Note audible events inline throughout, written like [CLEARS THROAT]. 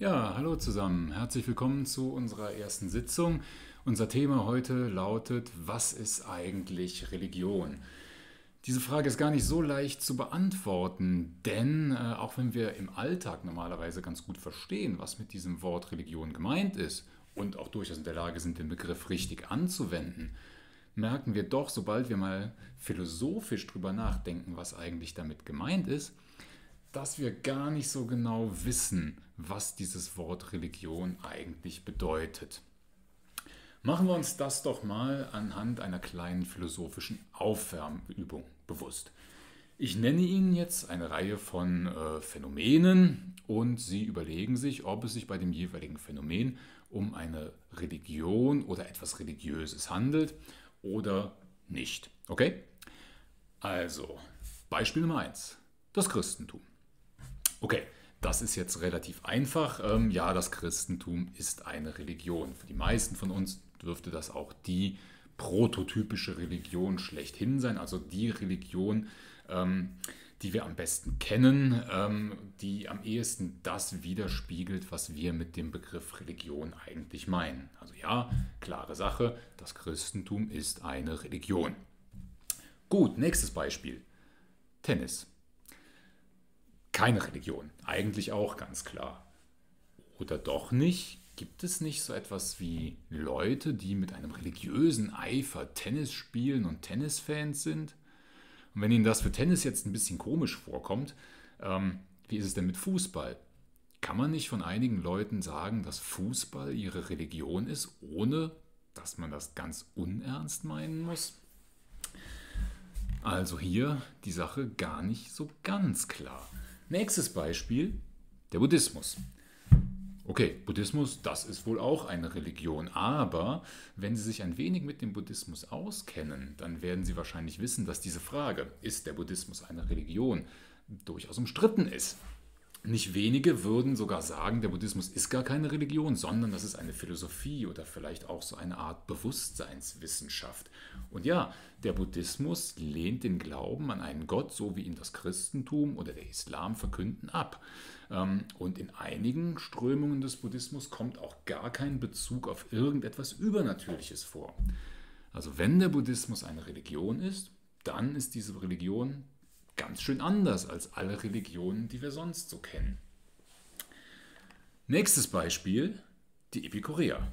Ja, hallo zusammen. Herzlich willkommen zu unserer ersten Sitzung. Unser Thema heute lautet, was ist eigentlich Religion? Diese Frage ist gar nicht so leicht zu beantworten, denn äh, auch wenn wir im Alltag normalerweise ganz gut verstehen, was mit diesem Wort Religion gemeint ist und auch durchaus in der Lage sind, den Begriff richtig anzuwenden, merken wir doch, sobald wir mal philosophisch drüber nachdenken, was eigentlich damit gemeint ist, dass wir gar nicht so genau wissen, was dieses Wort Religion eigentlich bedeutet. Machen wir uns das doch mal anhand einer kleinen philosophischen Aufwärmübung bewusst. Ich nenne Ihnen jetzt eine Reihe von äh, Phänomenen und Sie überlegen sich, ob es sich bei dem jeweiligen Phänomen um eine Religion oder etwas Religiöses handelt oder nicht. Okay? Also, Beispiel Nummer 1. Das Christentum. Okay, das ist jetzt relativ einfach. Ähm, ja, das Christentum ist eine Religion. Für die meisten von uns dürfte das auch die prototypische Religion schlechthin sein, also die Religion, ähm, die wir am besten kennen, ähm, die am ehesten das widerspiegelt, was wir mit dem Begriff Religion eigentlich meinen. Also ja, klare Sache, das Christentum ist eine Religion. Gut, nächstes Beispiel. Tennis. Keine Religion, eigentlich auch ganz klar. Oder doch nicht? Gibt es nicht so etwas wie Leute, die mit einem religiösen Eifer Tennis spielen und Tennisfans sind? Und wenn Ihnen das für Tennis jetzt ein bisschen komisch vorkommt, ähm, wie ist es denn mit Fußball? Kann man nicht von einigen Leuten sagen, dass Fußball ihre Religion ist, ohne dass man das ganz unernst meinen muss? Also hier die Sache gar nicht so ganz klar. Nächstes Beispiel, der Buddhismus. Okay, Buddhismus, das ist wohl auch eine Religion, aber wenn Sie sich ein wenig mit dem Buddhismus auskennen, dann werden Sie wahrscheinlich wissen, dass diese Frage, ist der Buddhismus eine Religion, durchaus umstritten ist. Nicht wenige würden sogar sagen, der Buddhismus ist gar keine Religion, sondern das ist eine Philosophie oder vielleicht auch so eine Art Bewusstseinswissenschaft. Und ja, der Buddhismus lehnt den Glauben an einen Gott, so wie ihn das Christentum oder der Islam verkünden, ab. Ähm, und in einigen Strömungen des Buddhismus kommt auch gar kein Bezug auf irgendetwas Übernatürliches vor. Also wenn der Buddhismus eine Religion ist, dann ist diese Religion ganz schön anders als alle Religionen, die wir sonst so kennen. Nächstes Beispiel, die Epikureer.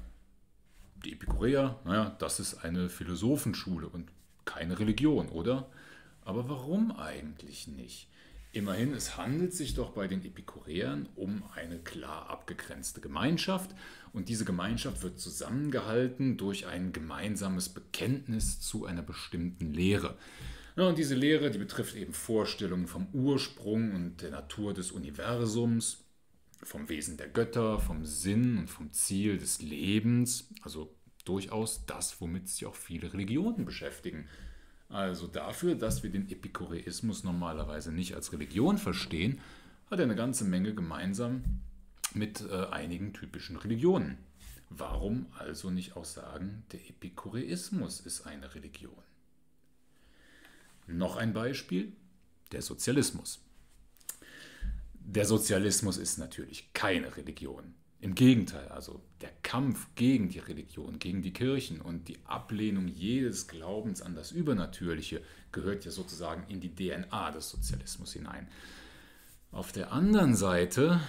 Die Epikureer, naja, das ist eine Philosophenschule und keine Religion, oder? Aber warum eigentlich nicht? Immerhin, es handelt sich doch bei den Epikureern um eine klar abgegrenzte Gemeinschaft und diese Gemeinschaft wird zusammengehalten durch ein gemeinsames Bekenntnis zu einer bestimmten Lehre. Ja, und diese Lehre, die betrifft eben Vorstellungen vom Ursprung und der Natur des Universums, vom Wesen der Götter, vom Sinn und vom Ziel des Lebens, also durchaus das, womit sich auch viele Religionen beschäftigen. Also dafür, dass wir den Epikureismus normalerweise nicht als Religion verstehen, hat er eine ganze Menge gemeinsam mit äh, einigen typischen Religionen. Warum also nicht auch sagen, der Epikureismus ist eine Religion? Noch ein Beispiel, der Sozialismus. Der Sozialismus ist natürlich keine Religion. Im Gegenteil, also der Kampf gegen die Religion, gegen die Kirchen und die Ablehnung jedes Glaubens an das Übernatürliche gehört ja sozusagen in die DNA des Sozialismus hinein. Auf der anderen Seite,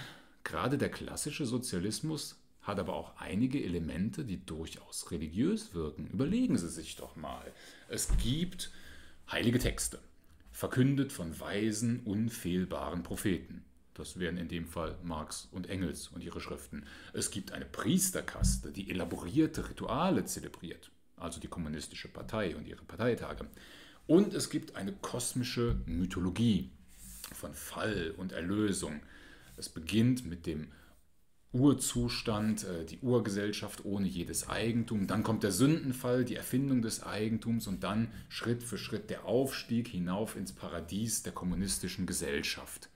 gerade der klassische Sozialismus hat aber auch einige Elemente, die durchaus religiös wirken. Überlegen Sie sich doch mal. Es gibt heilige Texte, verkündet von weisen, unfehlbaren Propheten. Das wären in dem Fall Marx und Engels und ihre Schriften. Es gibt eine Priesterkaste, die elaborierte Rituale zelebriert, also die Kommunistische Partei und ihre Parteitage. Und es gibt eine kosmische Mythologie von Fall und Erlösung. Es beginnt mit dem Urzustand, äh, die Urgesellschaft ohne jedes Eigentum. Dann kommt der Sündenfall, die Erfindung des Eigentums und dann Schritt für Schritt der Aufstieg hinauf ins Paradies der kommunistischen Gesellschaft.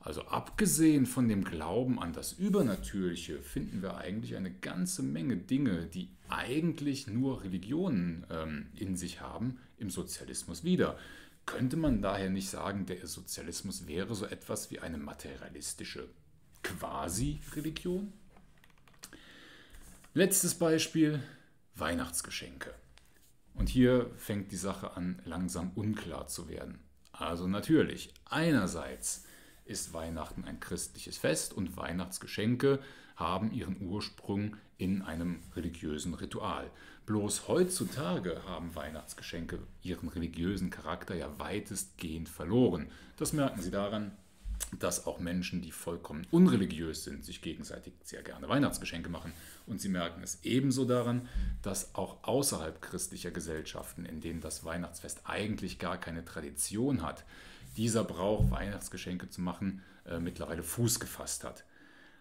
Also abgesehen von dem Glauben an das Übernatürliche finden wir eigentlich eine ganze Menge Dinge, die eigentlich nur Religionen ähm, in sich haben, im Sozialismus wieder. Könnte man daher nicht sagen, der Sozialismus wäre so etwas wie eine materialistische Quasi-Religion? Letztes Beispiel, Weihnachtsgeschenke. Und hier fängt die Sache an, langsam unklar zu werden. Also natürlich, einerseits ist Weihnachten ein christliches Fest und Weihnachtsgeschenke haben ihren Ursprung in einem religiösen Ritual. Bloß heutzutage haben Weihnachtsgeschenke ihren religiösen Charakter ja weitestgehend verloren. Das merken Sie daran, dass auch Menschen, die vollkommen unreligiös sind, sich gegenseitig sehr gerne Weihnachtsgeschenke machen. Und sie merken es ebenso daran, dass auch außerhalb christlicher Gesellschaften, in denen das Weihnachtsfest eigentlich gar keine Tradition hat, dieser Brauch, Weihnachtsgeschenke zu machen, äh, mittlerweile Fuß gefasst hat.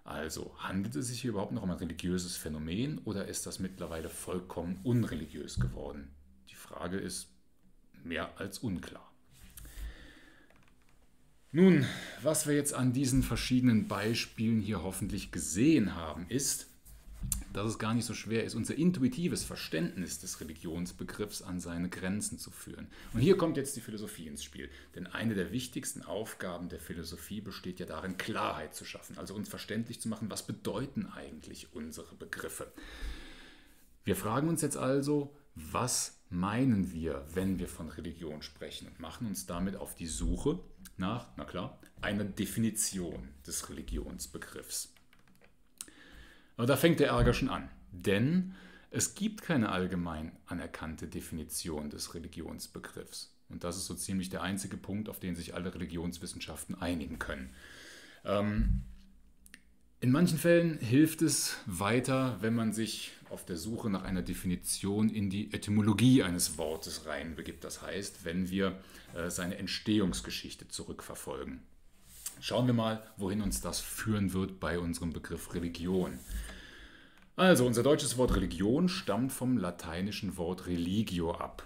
Also handelt es sich hier überhaupt noch um ein religiöses Phänomen oder ist das mittlerweile vollkommen unreligiös geworden? Die Frage ist mehr als unklar. Nun, was wir jetzt an diesen verschiedenen Beispielen hier hoffentlich gesehen haben, ist, dass es gar nicht so schwer ist, unser intuitives Verständnis des Religionsbegriffs an seine Grenzen zu führen. Und hier kommt jetzt die Philosophie ins Spiel. Denn eine der wichtigsten Aufgaben der Philosophie besteht ja darin, Klarheit zu schaffen, also uns verständlich zu machen, was bedeuten eigentlich unsere Begriffe. Wir fragen uns jetzt also, was meinen wir, wenn wir von Religion sprechen und machen uns damit auf die Suche nach, na klar, einer Definition des Religionsbegriffs. Aber da fängt der Ärger schon an, denn es gibt keine allgemein anerkannte Definition des Religionsbegriffs. Und das ist so ziemlich der einzige Punkt, auf den sich alle Religionswissenschaften einigen können. Ähm, in manchen Fällen hilft es weiter, wenn man sich auf der Suche nach einer Definition in die Etymologie eines Wortes reinbegibt. Das heißt, wenn wir äh, seine Entstehungsgeschichte zurückverfolgen. Schauen wir mal, wohin uns das führen wird bei unserem Begriff Religion. Also, unser deutsches Wort Religion stammt vom lateinischen Wort religio ab.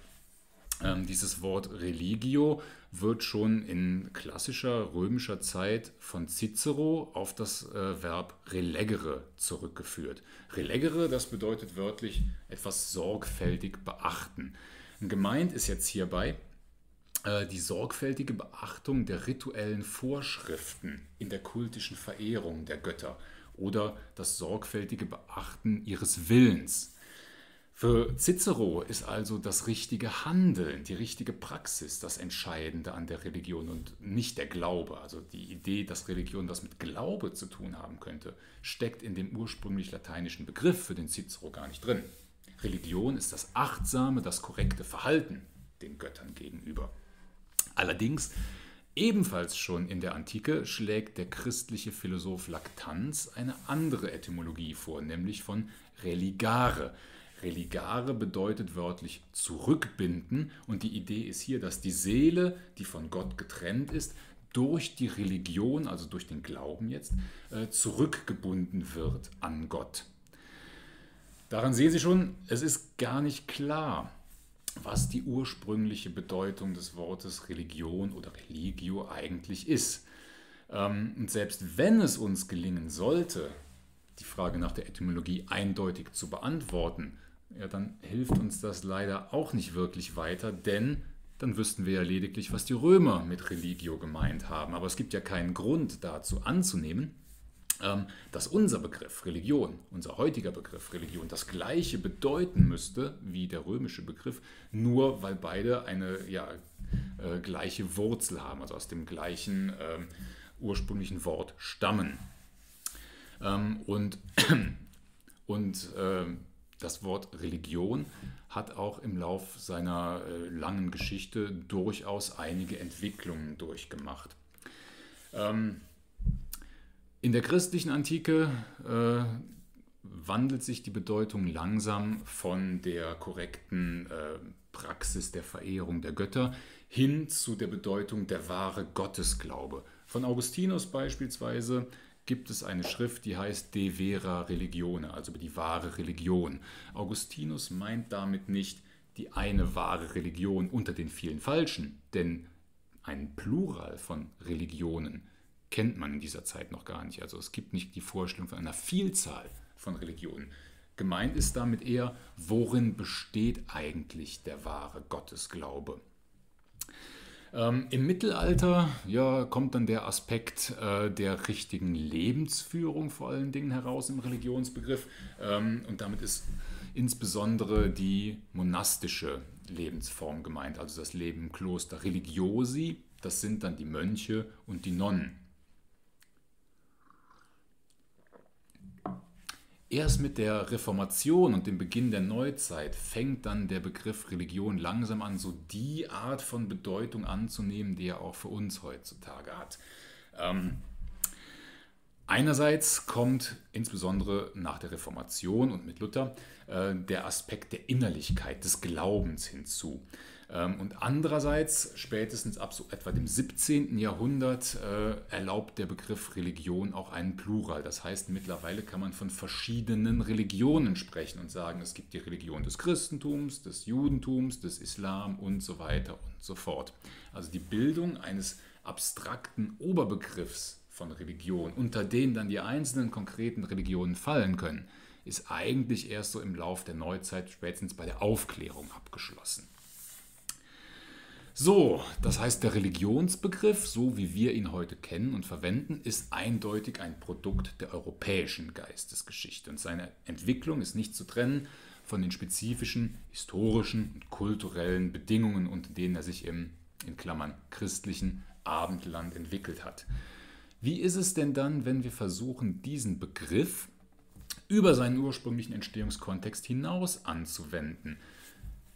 Ähm, dieses Wort religio wird schon in klassischer römischer Zeit von Cicero auf das äh, Verb relegere zurückgeführt. Relegere, das bedeutet wörtlich etwas sorgfältig beachten. Gemeint ist jetzt hierbei äh, die sorgfältige Beachtung der rituellen Vorschriften in der kultischen Verehrung der Götter oder das sorgfältige Beachten ihres Willens für Cicero ist also das richtige Handeln, die richtige Praxis das Entscheidende an der Religion und nicht der Glaube. Also die Idee, dass Religion was mit Glaube zu tun haben könnte, steckt in dem ursprünglich lateinischen Begriff für den Cicero gar nicht drin. Religion ist das achtsame, das korrekte Verhalten den Göttern gegenüber. Allerdings Ebenfalls schon in der Antike schlägt der christliche Philosoph Lactanz eine andere Etymologie vor, nämlich von religare, Religare bedeutet wörtlich zurückbinden und die Idee ist hier, dass die Seele, die von Gott getrennt ist, durch die Religion, also durch den Glauben jetzt, äh, zurückgebunden wird an Gott. Daran sehen Sie schon, es ist gar nicht klar, was die ursprüngliche Bedeutung des Wortes Religion oder Religio eigentlich ist. Ähm, und selbst wenn es uns gelingen sollte, die Frage nach der Etymologie eindeutig zu beantworten, ja, dann hilft uns das leider auch nicht wirklich weiter, denn dann wüssten wir ja lediglich, was die Römer mit Religio gemeint haben. Aber es gibt ja keinen Grund dazu anzunehmen, ähm, dass unser Begriff Religion, unser heutiger Begriff Religion, das gleiche bedeuten müsste wie der römische Begriff, nur weil beide eine ja, äh, gleiche Wurzel haben, also aus dem gleichen äh, ursprünglichen Wort stammen. Ähm, und [CLEARS THROAT] und äh, das Wort Religion hat auch im Lauf seiner äh, langen Geschichte durchaus einige Entwicklungen durchgemacht. Ähm, in der christlichen Antike äh, wandelt sich die Bedeutung langsam von der korrekten äh, Praxis der Verehrung der Götter hin zu der Bedeutung der wahre Gottesglaube. Von Augustinus beispielsweise gibt es eine Schrift, die heißt De Vera Religione, also die wahre Religion. Augustinus meint damit nicht die eine wahre Religion unter den vielen falschen, denn ein Plural von Religionen kennt man in dieser Zeit noch gar nicht. Also es gibt nicht die Vorstellung von einer Vielzahl von Religionen. Gemeint ist damit eher, worin besteht eigentlich der wahre Gottesglaube? Ähm, Im Mittelalter ja, kommt dann der Aspekt äh, der richtigen Lebensführung vor allen Dingen heraus im Religionsbegriff. Ähm, und damit ist insbesondere die monastische Lebensform gemeint, also das Leben im Kloster. Religiosi, das sind dann die Mönche und die Nonnen. Erst mit der Reformation und dem Beginn der Neuzeit fängt dann der Begriff Religion langsam an, so die Art von Bedeutung anzunehmen, die er auch für uns heutzutage hat. Ähm, einerseits kommt insbesondere nach der Reformation und mit Luther äh, der Aspekt der Innerlichkeit, des Glaubens hinzu. Ähm, und andererseits, spätestens ab so etwa dem 17. Jahrhundert, äh, erlaubt der Begriff Religion auch einen Plural. Das heißt, mittlerweile kann man von verschiedenen Religionen sprechen und sagen, es gibt die Religion des Christentums, des Judentums, des Islam und so weiter und so fort. Also die Bildung eines abstrakten Oberbegriffs von Religion, unter den dann die einzelnen konkreten Religionen fallen können, ist eigentlich erst so im Lauf der Neuzeit, spätestens bei der Aufklärung abgeschlossen. So, das heißt, der Religionsbegriff, so wie wir ihn heute kennen und verwenden, ist eindeutig ein Produkt der europäischen Geistesgeschichte und seine Entwicklung ist nicht zu trennen von den spezifischen historischen und kulturellen Bedingungen, unter denen er sich im, in Klammern, christlichen Abendland entwickelt hat. Wie ist es denn dann, wenn wir versuchen, diesen Begriff über seinen ursprünglichen Entstehungskontext hinaus anzuwenden?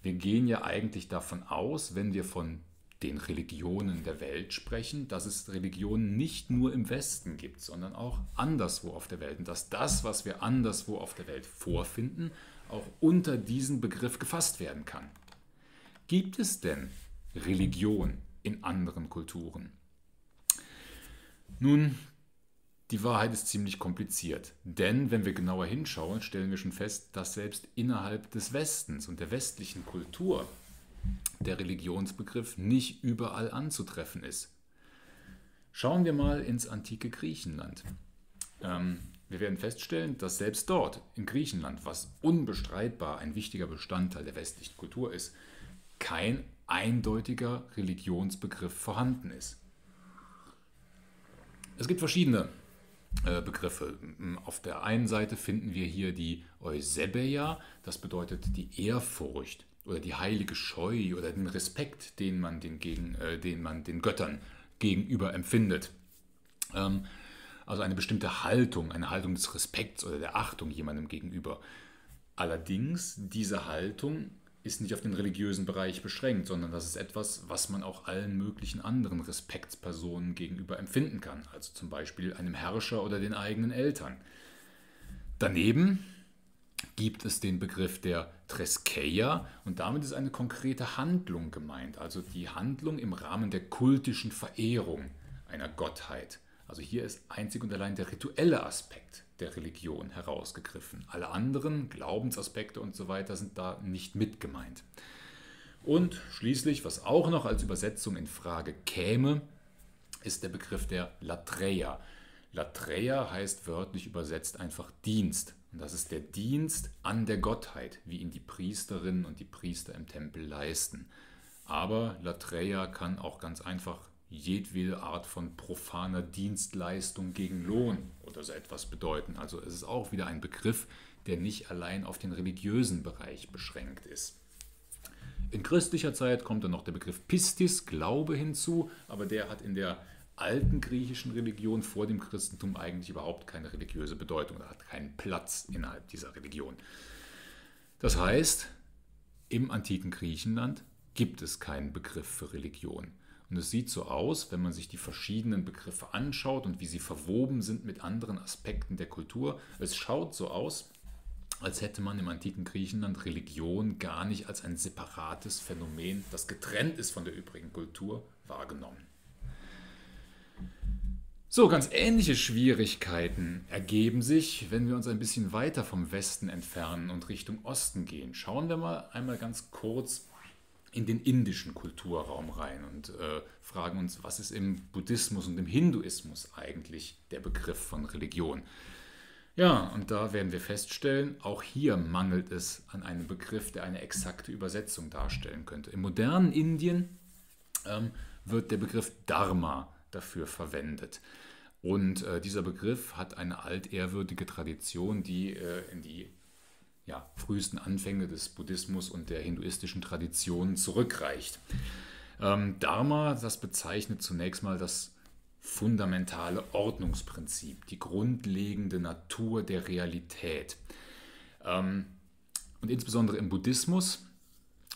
Wir gehen ja eigentlich davon aus, wenn wir von den Religionen der Welt sprechen, dass es Religionen nicht nur im Westen gibt, sondern auch anderswo auf der Welt. Und dass das, was wir anderswo auf der Welt vorfinden, auch unter diesen Begriff gefasst werden kann. Gibt es denn Religion in anderen Kulturen? Nun, die Wahrheit ist ziemlich kompliziert, denn wenn wir genauer hinschauen, stellen wir schon fest, dass selbst innerhalb des Westens und der westlichen Kultur der Religionsbegriff nicht überall anzutreffen ist. Schauen wir mal ins antike Griechenland. Ähm, wir werden feststellen, dass selbst dort, in Griechenland, was unbestreitbar ein wichtiger Bestandteil der westlichen Kultur ist, kein eindeutiger Religionsbegriff vorhanden ist. Es gibt verschiedene Begriffe. Auf der einen Seite finden wir hier die Eusebeia, das bedeutet die Ehrfurcht oder die heilige Scheu oder den Respekt, den man den, gegen, äh, den, man den Göttern gegenüber empfindet. Ähm, also eine bestimmte Haltung, eine Haltung des Respekts oder der Achtung jemandem gegenüber. Allerdings, diese Haltung ist nicht auf den religiösen Bereich beschränkt, sondern das ist etwas, was man auch allen möglichen anderen Respektspersonen gegenüber empfinden kann, also zum Beispiel einem Herrscher oder den eigenen Eltern. Daneben gibt es den Begriff der Treskeia und damit ist eine konkrete Handlung gemeint, also die Handlung im Rahmen der kultischen Verehrung einer Gottheit. Also hier ist einzig und allein der rituelle Aspekt der Religion herausgegriffen. Alle anderen Glaubensaspekte und so weiter sind da nicht mit gemeint. Und schließlich, was auch noch als Übersetzung in Frage käme, ist der Begriff der Latreia. Latreia heißt wörtlich übersetzt einfach Dienst. Und das ist der Dienst an der Gottheit, wie ihn die Priesterinnen und die Priester im Tempel leisten. Aber Latreia kann auch ganz einfach jedwede Art von profaner Dienstleistung gegen Lohn oder so etwas bedeuten. Also es ist auch wieder ein Begriff, der nicht allein auf den religiösen Bereich beschränkt ist. In christlicher Zeit kommt dann noch der Begriff Pistis, Glaube hinzu, aber der hat in der alten griechischen Religion vor dem Christentum eigentlich überhaupt keine religiöse Bedeutung, er hat keinen Platz innerhalb dieser Religion. Das heißt, im antiken Griechenland gibt es keinen Begriff für Religion. Und es sieht so aus, wenn man sich die verschiedenen Begriffe anschaut und wie sie verwoben sind mit anderen Aspekten der Kultur. Es schaut so aus, als hätte man im antiken Griechenland Religion gar nicht als ein separates Phänomen, das getrennt ist von der übrigen Kultur, wahrgenommen. So, ganz ähnliche Schwierigkeiten ergeben sich, wenn wir uns ein bisschen weiter vom Westen entfernen und Richtung Osten gehen. Schauen wir mal einmal ganz kurz in den indischen Kulturraum rein und äh, fragen uns, was ist im Buddhismus und im Hinduismus eigentlich der Begriff von Religion? Ja, und da werden wir feststellen, auch hier mangelt es an einem Begriff, der eine exakte Übersetzung darstellen könnte. Im modernen Indien ähm, wird der Begriff Dharma dafür verwendet. Und äh, dieser Begriff hat eine altehrwürdige Tradition, die äh, in die ja, frühesten Anfänge des Buddhismus und der hinduistischen Tradition zurückreicht. Ähm, Dharma, das bezeichnet zunächst mal das fundamentale Ordnungsprinzip, die grundlegende Natur der Realität. Ähm, und insbesondere im Buddhismus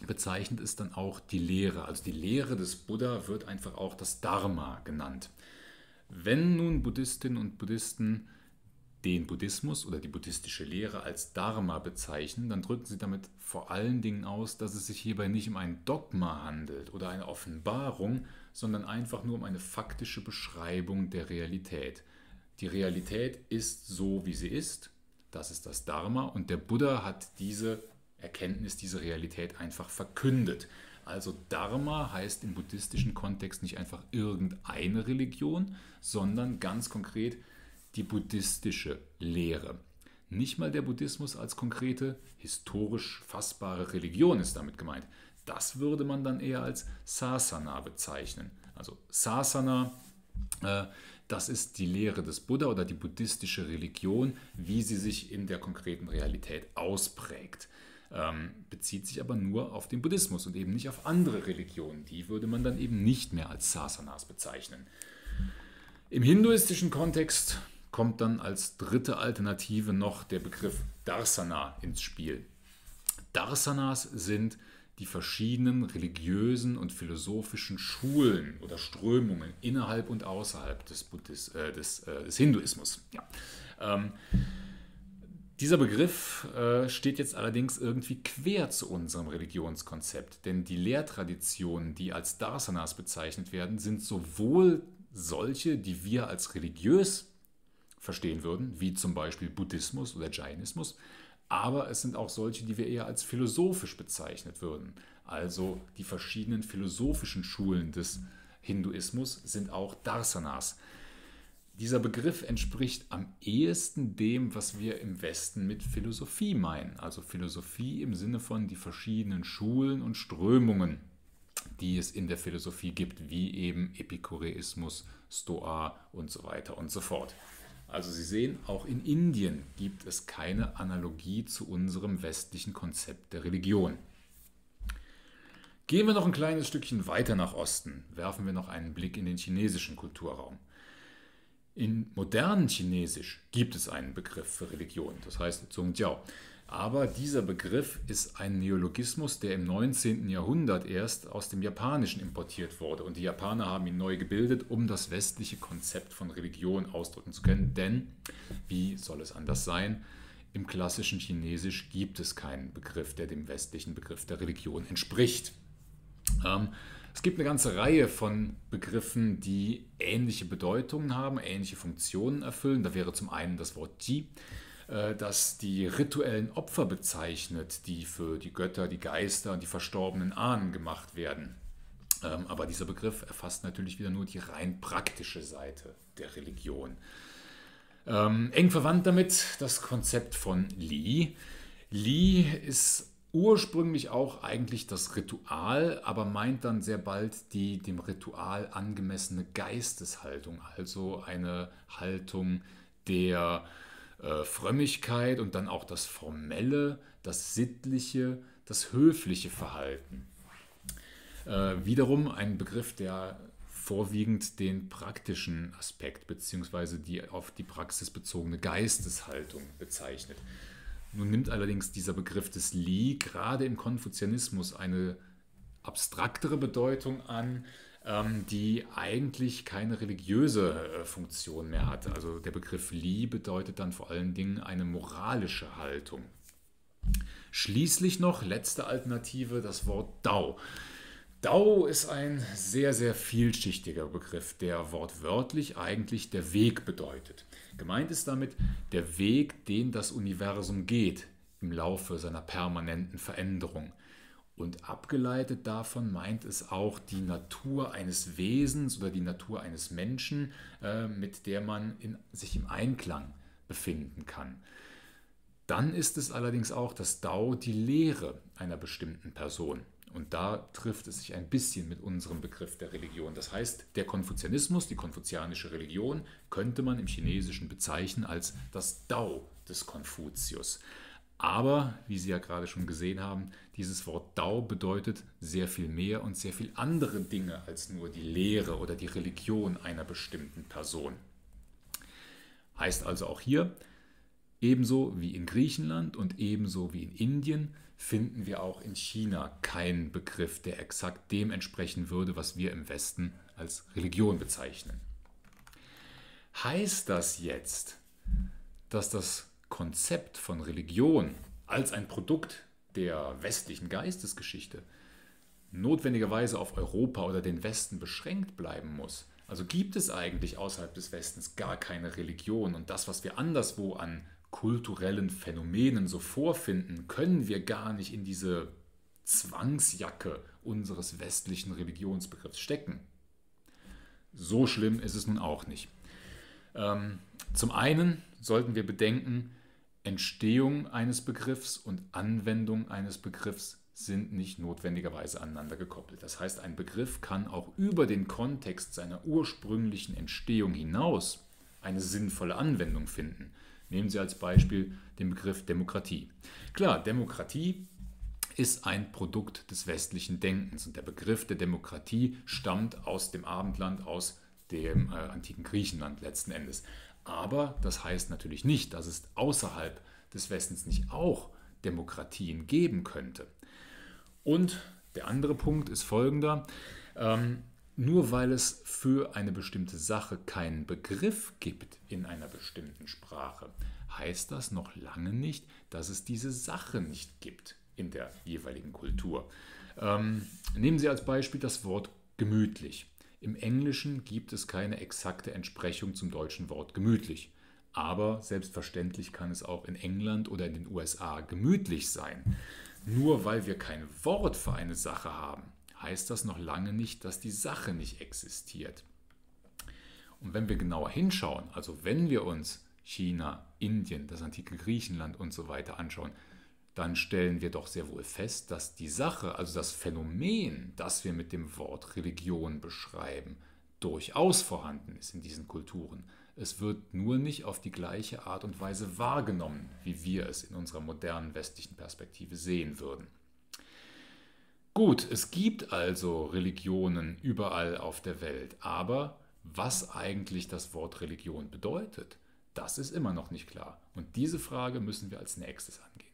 bezeichnet es dann auch die Lehre. Also die Lehre des Buddha wird einfach auch das Dharma genannt. Wenn nun Buddhistinnen und Buddhisten den Buddhismus oder die buddhistische Lehre als Dharma bezeichnen, dann drücken sie damit vor allen Dingen aus, dass es sich hierbei nicht um ein Dogma handelt oder eine Offenbarung, sondern einfach nur um eine faktische Beschreibung der Realität. Die Realität ist so, wie sie ist, das ist das Dharma und der Buddha hat diese Erkenntnis, diese Realität einfach verkündet. Also Dharma heißt im buddhistischen Kontext nicht einfach irgendeine Religion, sondern ganz konkret die buddhistische Lehre. Nicht mal der Buddhismus als konkrete, historisch fassbare Religion ist damit gemeint. Das würde man dann eher als Sasana bezeichnen. Also Sasana, äh, das ist die Lehre des Buddha oder die buddhistische Religion, wie sie sich in der konkreten Realität ausprägt. Ähm, bezieht sich aber nur auf den Buddhismus und eben nicht auf andere Religionen. Die würde man dann eben nicht mehr als Sasanas bezeichnen. Im hinduistischen Kontext kommt dann als dritte Alternative noch der Begriff Darsana ins Spiel. Darsanas sind die verschiedenen religiösen und philosophischen Schulen oder Strömungen innerhalb und außerhalb des, Buddhis, äh, des, äh, des Hinduismus. Ja. Ähm, dieser Begriff äh, steht jetzt allerdings irgendwie quer zu unserem Religionskonzept, denn die Lehrtraditionen, die als Darsanas bezeichnet werden, sind sowohl solche, die wir als religiös verstehen würden, wie zum Beispiel Buddhismus oder Jainismus, aber es sind auch solche, die wir eher als philosophisch bezeichnet würden. Also die verschiedenen philosophischen Schulen des Hinduismus sind auch Darsanas. Dieser Begriff entspricht am ehesten dem, was wir im Westen mit Philosophie meinen. Also Philosophie im Sinne von die verschiedenen Schulen und Strömungen, die es in der Philosophie gibt, wie eben Epikureismus, Stoa und so weiter und so fort. Also Sie sehen, auch in Indien gibt es keine Analogie zu unserem westlichen Konzept der Religion. Gehen wir noch ein kleines Stückchen weiter nach Osten, werfen wir noch einen Blick in den chinesischen Kulturraum. In modernen Chinesisch gibt es einen Begriff für Religion, das heißt Zhongjiao. Aber dieser Begriff ist ein Neologismus, der im 19. Jahrhundert erst aus dem Japanischen importiert wurde. Und die Japaner haben ihn neu gebildet, um das westliche Konzept von Religion ausdrücken zu können. Denn, wie soll es anders sein, im klassischen Chinesisch gibt es keinen Begriff, der dem westlichen Begriff der Religion entspricht. Ähm, es gibt eine ganze Reihe von Begriffen, die ähnliche Bedeutungen haben, ähnliche Funktionen erfüllen. Da wäre zum einen das Wort Ji das die rituellen Opfer bezeichnet, die für die Götter, die Geister und die verstorbenen Ahnen gemacht werden. Ähm, aber dieser Begriff erfasst natürlich wieder nur die rein praktische Seite der Religion. Ähm, eng verwandt damit das Konzept von Li. Li ist ursprünglich auch eigentlich das Ritual, aber meint dann sehr bald die dem Ritual angemessene Geisteshaltung, also eine Haltung der äh, Frömmigkeit und dann auch das formelle, das sittliche, das höfliche Verhalten. Äh, wiederum ein Begriff, der vorwiegend den praktischen Aspekt bzw. die auf die Praxis bezogene Geisteshaltung bezeichnet. Nun nimmt allerdings dieser Begriff des Li gerade im Konfuzianismus eine abstraktere Bedeutung an, die eigentlich keine religiöse äh, Funktion mehr hat. Also der Begriff Li bedeutet dann vor allen Dingen eine moralische Haltung. Schließlich noch letzte Alternative, das Wort Dao. Dao ist ein sehr, sehr vielschichtiger Begriff, der wortwörtlich eigentlich der Weg bedeutet. Gemeint ist damit der Weg, den das Universum geht im Laufe seiner permanenten Veränderung. Und abgeleitet davon meint es auch die Natur eines Wesens oder die Natur eines Menschen, äh, mit der man in, sich im Einklang befinden kann. Dann ist es allerdings auch das Dao die Lehre einer bestimmten Person. Und da trifft es sich ein bisschen mit unserem Begriff der Religion. Das heißt, der Konfuzianismus, die konfuzianische Religion, könnte man im Chinesischen bezeichnen als das Dao des Konfuzius. Aber, wie Sie ja gerade schon gesehen haben, dieses Wort Dao bedeutet sehr viel mehr und sehr viel andere Dinge als nur die Lehre oder die Religion einer bestimmten Person. Heißt also auch hier, ebenso wie in Griechenland und ebenso wie in Indien finden wir auch in China keinen Begriff, der exakt dem entsprechen würde, was wir im Westen als Religion bezeichnen. Heißt das jetzt, dass das Konzept von Religion als ein Produkt der westlichen Geistesgeschichte notwendigerweise auf Europa oder den Westen beschränkt bleiben muss. Also gibt es eigentlich außerhalb des Westens gar keine Religion und das, was wir anderswo an kulturellen Phänomenen so vorfinden, können wir gar nicht in diese Zwangsjacke unseres westlichen Religionsbegriffs stecken. So schlimm ist es nun auch nicht. Ähm, zum einen sollten wir bedenken, Entstehung eines Begriffs und Anwendung eines Begriffs sind nicht notwendigerweise aneinander gekoppelt. Das heißt, ein Begriff kann auch über den Kontext seiner ursprünglichen Entstehung hinaus eine sinnvolle Anwendung finden. Nehmen Sie als Beispiel den Begriff Demokratie. Klar, Demokratie ist ein Produkt des westlichen Denkens und der Begriff der Demokratie stammt aus dem Abendland, aus dem äh, antiken Griechenland letzten Endes. Aber das heißt natürlich nicht, dass es außerhalb des Westens nicht auch Demokratien geben könnte. Und der andere Punkt ist folgender. Ähm, nur weil es für eine bestimmte Sache keinen Begriff gibt in einer bestimmten Sprache, heißt das noch lange nicht, dass es diese Sache nicht gibt in der jeweiligen Kultur. Ähm, nehmen Sie als Beispiel das Wort gemütlich. Im Englischen gibt es keine exakte Entsprechung zum deutschen Wort gemütlich. Aber selbstverständlich kann es auch in England oder in den USA gemütlich sein. Nur weil wir kein Wort für eine Sache haben, heißt das noch lange nicht, dass die Sache nicht existiert. Und wenn wir genauer hinschauen, also wenn wir uns China, Indien, das antike Griechenland und so weiter anschauen, dann stellen wir doch sehr wohl fest, dass die Sache, also das Phänomen, das wir mit dem Wort Religion beschreiben, durchaus vorhanden ist in diesen Kulturen. Es wird nur nicht auf die gleiche Art und Weise wahrgenommen, wie wir es in unserer modernen westlichen Perspektive sehen würden. Gut, es gibt also Religionen überall auf der Welt, aber was eigentlich das Wort Religion bedeutet, das ist immer noch nicht klar. Und diese Frage müssen wir als nächstes angehen.